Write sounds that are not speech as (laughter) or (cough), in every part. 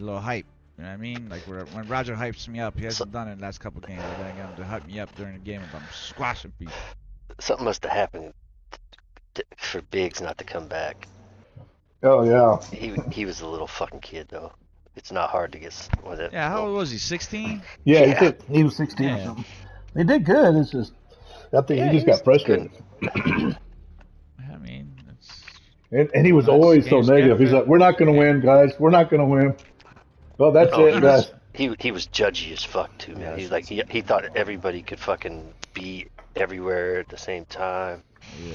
a little hype. You know what I mean? Like where, when Roger hypes me up, he hasn't So- done it in the last couple games. But then I got him to hype me up during the game, and I'm squashing people. Something must have happened t- for Biggs not to come back. Oh yeah. He he was a little fucking kid though. It's not hard to get. s- Was it? Yeah, how old was he? 16? Yeah, Yeah. He, did, he was 16 or Yeah. something. He did good. It's just, I think Yeah, he just he got frustrated. (coughs) I mean, it's And, and he was always so negative. He's like, we're not going to win, guys. We're not going to win. Well, that's Oh, it, he guys. was, he he was judgy as fuck too, man. Yeah, He's like he he thought everybody could fucking be everywhere at the same time. yeah.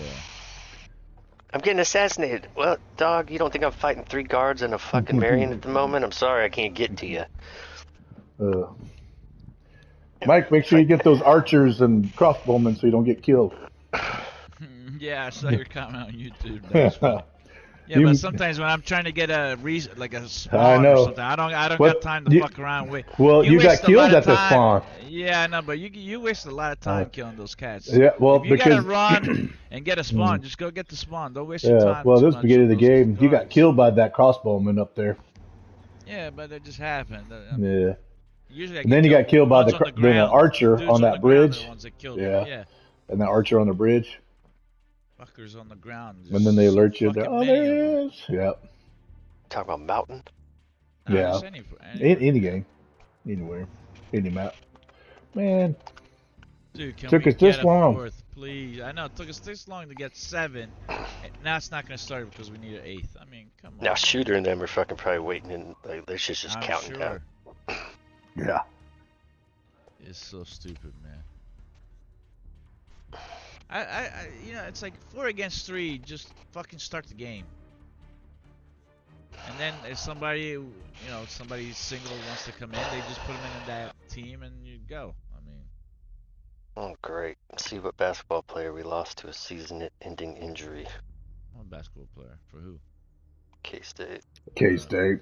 I'm getting assassinated. Well, dog, you don't think I'm fighting three guards and a fucking Marion at the moment? I'm sorry, I can't get to you. Uh, Mike, make sure you get those archers and crossbowmen so you don't get killed. (laughs) yeah, I saw your (laughs) comment on YouTube. (laughs) That was funny. Yeah, You- but sometimes when I'm trying to get a reason, like a spawn or something, I don't, I don't What- got time to you- fuck around with. Well, you, got a lot killed at the spawn. Yeah, I know, but you you waste a lot of time Uh, killing those cats. Yeah, well, if you because gotta run (clears throat) and get a spawn, just go get the spawn. Don't waste your yeah, time. well, this beginning of the game, you got killed by that crossbowman up there. Yeah, but it just happened. Uh, Yeah, Usually, I And then you got killed by the on cr- the archer Dudes on that are the bridge. ones that killed me. Yeah. yeah, and the archer on the bridge. Fuckers on the ground. And then they alert you. fucking That, oh, many of there he is. Yeah, Talk about mountain. Nah, Yeah. any- any- any, any game, anywhere, any map. Man, Dude, can Took we us this get a long. Fourth, please. I know it took us this long to get seven. and Now it's not gonna start because we need an eighth. I mean, come on. Now Shooter and them are fucking probably waiting and like they're just just I'm counting sure. down. yeah. It's so stupid, man. I, I, I, you know, it's like four against three. Just fucking start the game. And then if somebody, you know, somebody single wants to come in, they just put them in that team and you go. I mean, Oh great. Let's see what basketball player we lost to a season-ending injury. I'm basketball player for who? K State. K State.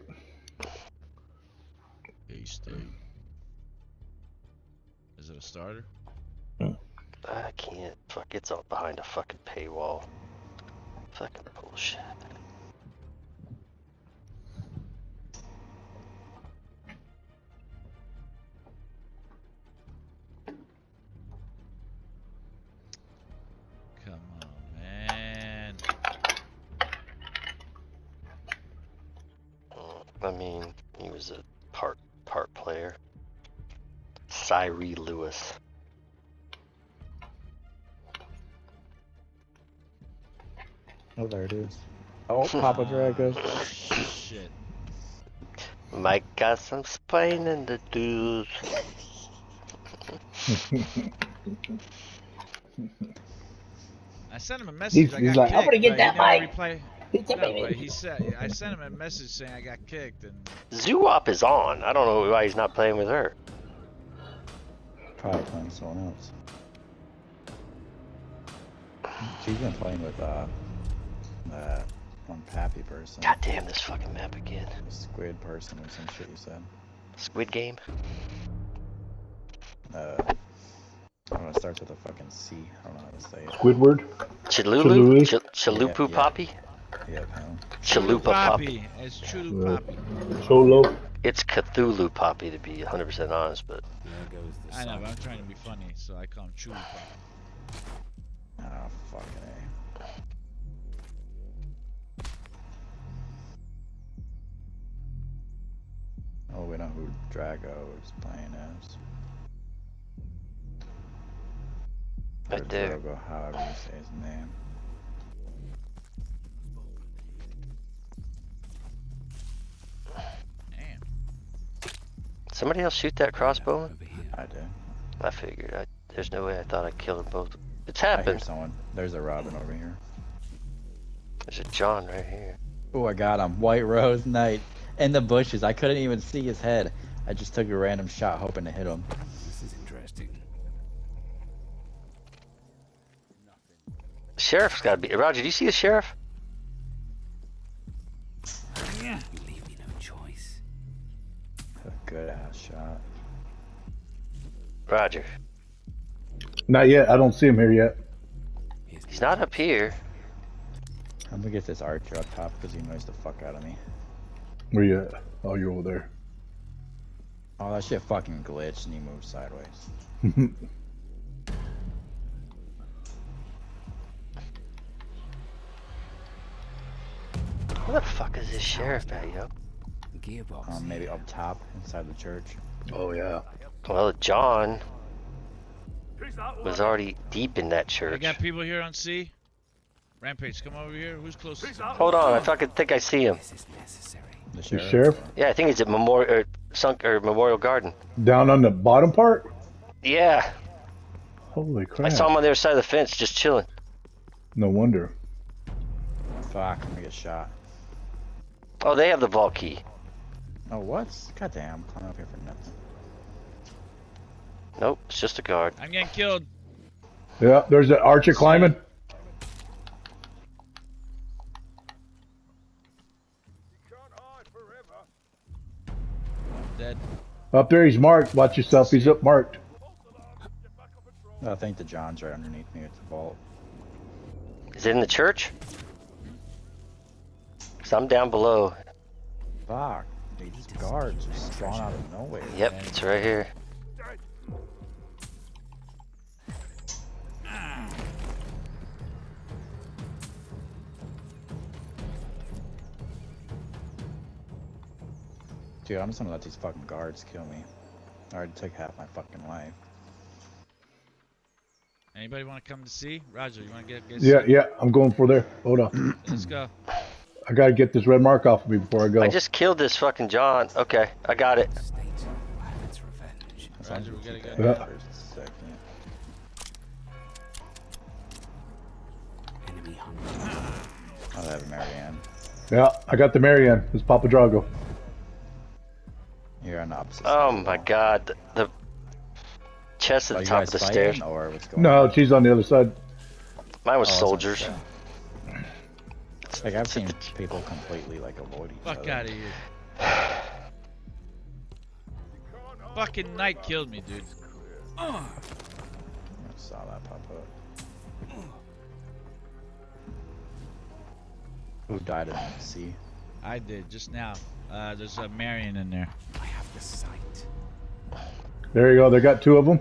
K State. Is it a starter? I can't. Fuck, it's all behind a fucking paywall. Fucking bullshit. Come on, man. Mm, I mean, he was a part part player. Cyree Lewis. Oh, there it is. Oh, (laughs) Papa Drago. Shit. Mike got some explaining to do. I sent him a message. He's- I he's got like, kicked, "I'm gonna get that he never mic." Reply. It's No, but he said I sent him a message saying I got kicked, and Zoop is on. I don't know why he's not playing with her. Probably playing someone else. She's been playing with uh, that one Pappy person. God damn this fucking map again. Squid person or some shit you said. Squid Game. Uh, I don't know, it starts with a fucking C. I don't know how to say it. Squidward. Chalulu? Chalulu? Ch- Chalupu Yeah, yeah. Poppy? Yep, him. Chalupa Poppy. Poppy. It's Chulu Yeah. Poppy. Cholo. It's Cthulhu Poppy to be 100% honest, but There goes I know, but I'm trying to be funny, so I call him Chulu Poppy. Oh, fucking A. Oh, we know who Drago is playing as. Right Or there. Drogo, however you say his name. Damn. somebody else shoot that crossbow? I did. I figured. I, there's no way I thought I killed them both. It's happened. I hear someone. There's a Robin over here. There's a John right here. Oh, I got him. White Rose Knight. In the bushes. I couldn't even see his head. I just took a random shot hoping to hit him. This is interesting. Sheriff's got to be. Roger, do you see the sheriff? Yeah. You leave me no choice. A good ass shot. Roger. Not yet. I don't see him here yet. He's not up here. I'm gonna get this archer up top because he annoys the fuck out of me. Where you at? Oh, you're over there. Oh, that shit fucking glitched and he moved sideways. there. Where the fuck is this sheriff at, yo? Gearbox. Um, maybe up top inside the church. oh yeah. Well, John was already deep in that I church. got people here on C. Rampage, come over here. Who's closest? Hold on, I fucking think I see him. This is necessary. The The sheriff. sheriff Yeah, I think it's at Memorial or Sunk or Memorial Garden. down on the bottom part. Yeah, Holy crap. I saw him on the other side of the fence, just chilling. No wonder. Fuck, I'm gonna get shot. Oh, they have the vault key. Oh, what? Goddamn, climbing up here for nothing. Nope, it's just a guard. I'm getting killed. Yeah, there's an archer climbing. Up there, he's marked. Watch yourself. He's up marked. I think the John's right underneath me at the vault. Is it in the church? Cause I'm down below. Fuck. These guards are spawn out of nowhere. Yep, man. it's right here. Dude, I'm just gonna let these fucking guards kill me. I already took half my fucking life. Anybody want to come to see? Roger, you want to get, get Yeah, yeah. I'm going for there. Hold on. (clears throat) Let's go. I gotta get this red mark off of me before I go. I just killed this fucking John. Okay, I got it. State. Pirate's revenge. As long as Roger, we we gotta keep go. that Yeah. second. Enemy hunter. I'll have Marianne. Yeah, I got the Marianne. It's Papa Drago. You're on the opposite Oh side. my wall. god, the, the chest at Are the top of the stairs. Or what's going No, on? she's on the other side. Mine was Oh, it's soldiers. Like I've seen people completely like avoid each Fuck other. out of here. Fucking night killed me, dude. I saw that pop up. Who died in the sea? I did just now. Uh, there's a Marion in there. I have the sight. There you go. They got two of them.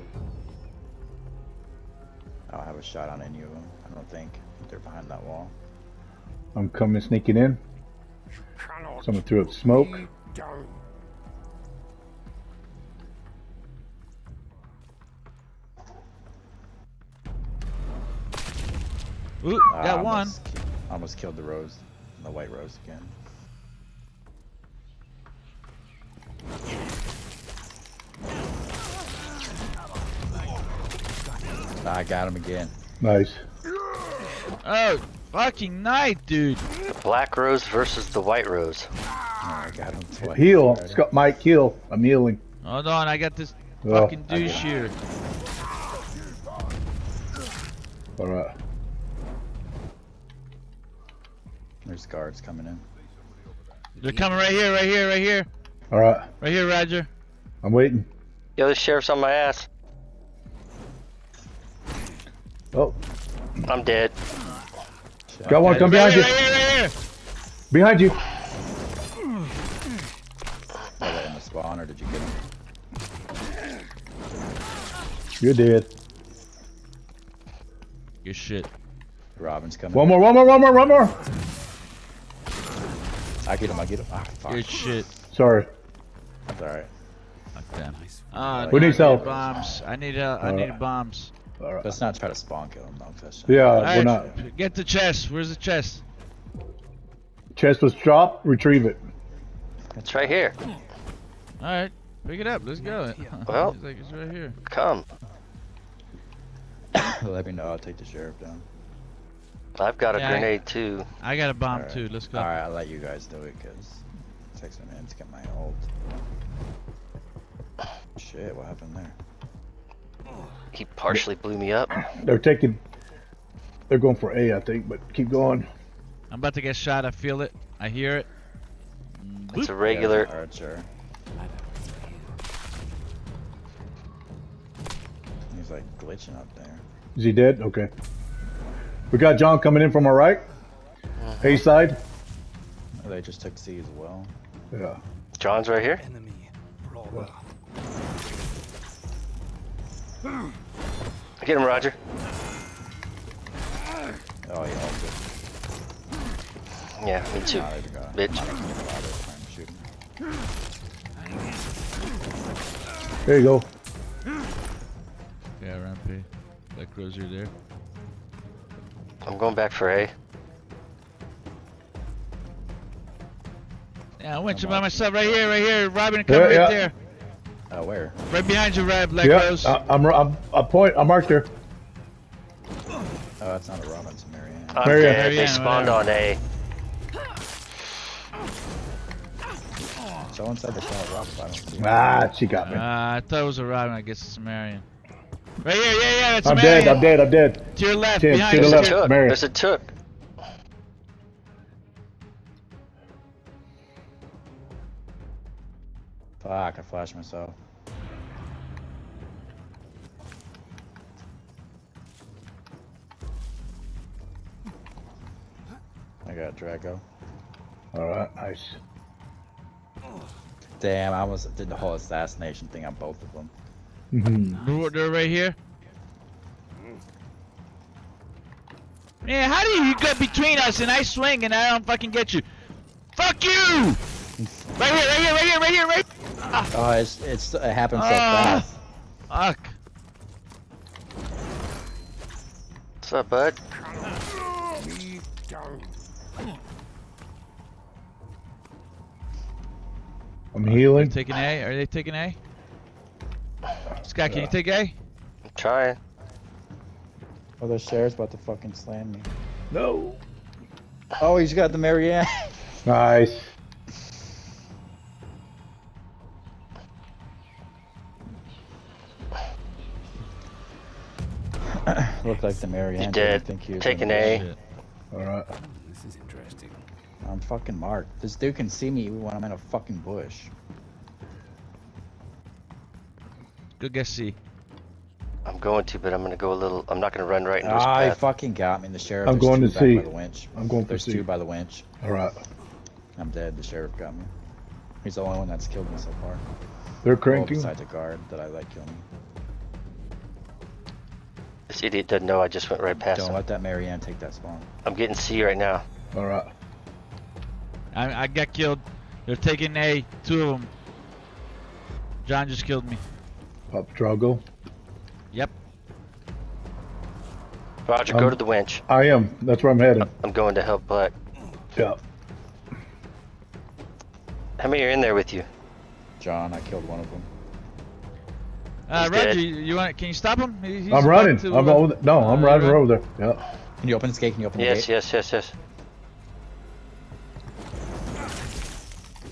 I don't have a shot on any of them. I don't think they're behind that wall. I'm coming sneaking in. Someone threw up smoke. be. Ooh, Ah, got I one. Almost, almost killed the rose, the white rose again. I got him again. Nice. Oh, fucking night, dude. The black rose versus the white rose. Oh, I got him twice. Heal. already. Scott, Mike, heal. I'm healing. Hold on, I got this Oh, fucking douche here. all right. There's guards coming in. They're coming right here, right here, right here, All right. right here, Roger. I'm waiting. Yo, the sheriff's on my ass. Oh, I'm dead. got one. Come behind you. right here, right here. Behind you. Are they in the spawn or did you get them? You're dead. Good shit. Robin's coming. One more. One more. One more. One more. I get him. I get him. Ah, fuck. Good shit. Sorry. That's alright. Fuck them. Nice. Who needs I need help? Bombs. I need uh, I Alright. need bombs. All right. Let's not try to spawn kill him though. 'cause- Yeah, All we're right, not. Get the chest. Where's the chest? Chest was dropped. Retrieve it. It's right here. All right, pick it up. Let's go. (laughs) Well- He's like it's right here. Come. (coughs) Let me know. I'll take the sheriff down. I've got a Yeah, I- grenade too. I got a bomb Alright. too. Let's go. Alright, I'll let you guys do it because it takes a minute to get my ult. Shit, what happened there? He partially blew me up. (clears throat) They're taking. They're going for A, I think, but keep going. I'm about to get shot. I feel it. I hear it. Mm, it's a regular. an Archer. He's like glitching up there. Is he dead? Okay. We got John coming in from our right. Uh-huh. A side. Oh, they just took C as well. Yeah. John's right here. Enemy brawler. Get him, Roger. Oh, yeah, all good. Yeah, me too. Nah, there we go. bitch. I'm not gonna bother trying to shoot him. There you go. Yeah, Rampy. That cruiser there. I'm going back for A. Yeah, I went I'm by myself right here, right here. Robin, come Yeah, right yeah. there. Oh, where? Right behind you, right, Black yeah, Rose. I, I'm, I'm, I point. I'm marked there. Oh, that's not a Robin, it's a Marianne. I'm Marianne. dead. They spawned on A. Someone said they saw a Robin, but I don't see it. Ah, she got me. Uh, I thought it was a Robin. I guess it's a Marion. Right here, yeah, yeah, it's a I'm Marion. I'm dead. I'm dead. I'm dead. To your left, Tim, behind to the you. There's a left. took. Marion. There's a took. Fuck, I flashed myself. I got Draco. All right, nice. Damn, I almost did the whole assassination thing on both of them. Mhm. They're- They're right here. Man, how do you get between us and I swing and I don't fucking get you? Fuck you! Right here, right here, right here, right here, right. (laughs) Oh, it's, it's it happened so Ah. fast. Fuck. What's up, bud? I'm They're healing. taking A. Are they taking A? Scott, can you take A? I'm trying. Oh, the sheriff's about to fucking slam me. No. Oh, he's got the Marianne. Nice. Looked like the Marianne. You didn't. Think he was Taking gonna- A. All right. This is interesting. I'm fucking marked. This dude can see me even when I'm in a fucking bush. Good guess C. I'm going to, but I'm gonna go a little. I'm not gonna run right into his Ah, he path. fucking got me. The sheriff. I'm there's going two to see. By the winch. I'm going for There's C. two by the winch. All right. I'm dead. The sheriff got me. He's the only one that's killed me so far. They're Well, cranking. besides a guard that I let kill me. This idiot doesn't know I just went right past Don't him. let that Marianne take that spawn. I'm getting C right now. All right. I, I got killed. They're taking A. Two of them. John just killed me. Pop Drago. Yep. Roger, Um, go to the winch. I am. That's where I'm heading. I'm going to help Black. Yeah. How many are in there with you? John, I killed one of them. Uh, He's Roger, dead. you, you want? Can you stop him? He- he's I'm about running. to, I'm uh, over. th- No, I'm uh, riding run. over there. Yeah. Can you open this gate? Can you open the Yes, gate? yes, yes, yes.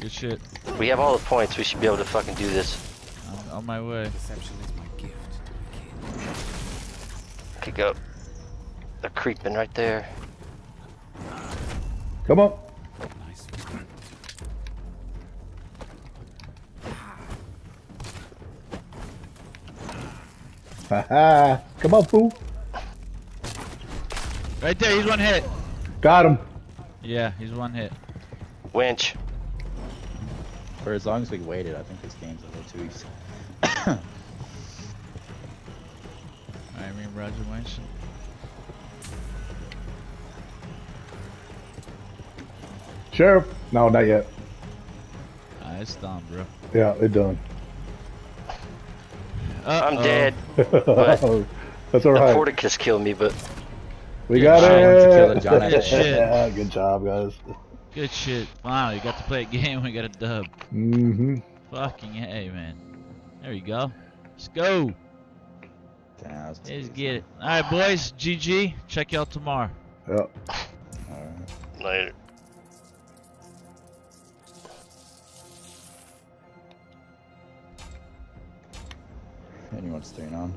Good shit. We have all the points. We should be able to fucking do this. I'm on my way. Deception is my gift to the king. Okay, go. They're creeping right there. Come on. (laughs) Come on, fool. Right there. He's one hit. Got him. Yeah, he's one hit. Winch. For as long as we waited, I think this game's a little too easy. I mean, Roger Winston. Sheriff. No, not yet. Ah, it's done, bro. Yeah, it done. I'm Uh-oh. dead. (laughs) That's all right. The. Portcullis killed me, but We got John went to kill it. Good (laughs) shit. Yeah, good job, guys. Good shit. Wow, you got to play a (laughs) game. We got a dub. Mm-hmm. Fucking hey, man. There you go. Let's go. Damn, that was too Let's easy. get it. All right, boys. GG. Check y'all tomorrow. Yeah. Alright. later. Anyone staying on?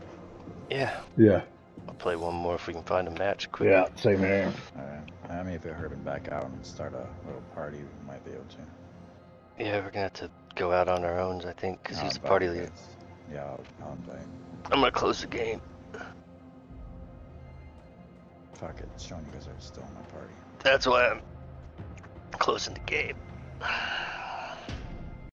Yeah. Yeah. I'll play one more if we can find a match quick. Yeah. Same here. Alright. I mean, if it Herbin back out and start a little party, we might be able to. Yeah, we're gonna have to go out on our own, I think, because he's the party leader. guys. Yeah, I'll, I'll invite. I'm gonna close the game. Fuck it, showing you guys are still in my party. That's why I'm closing the game.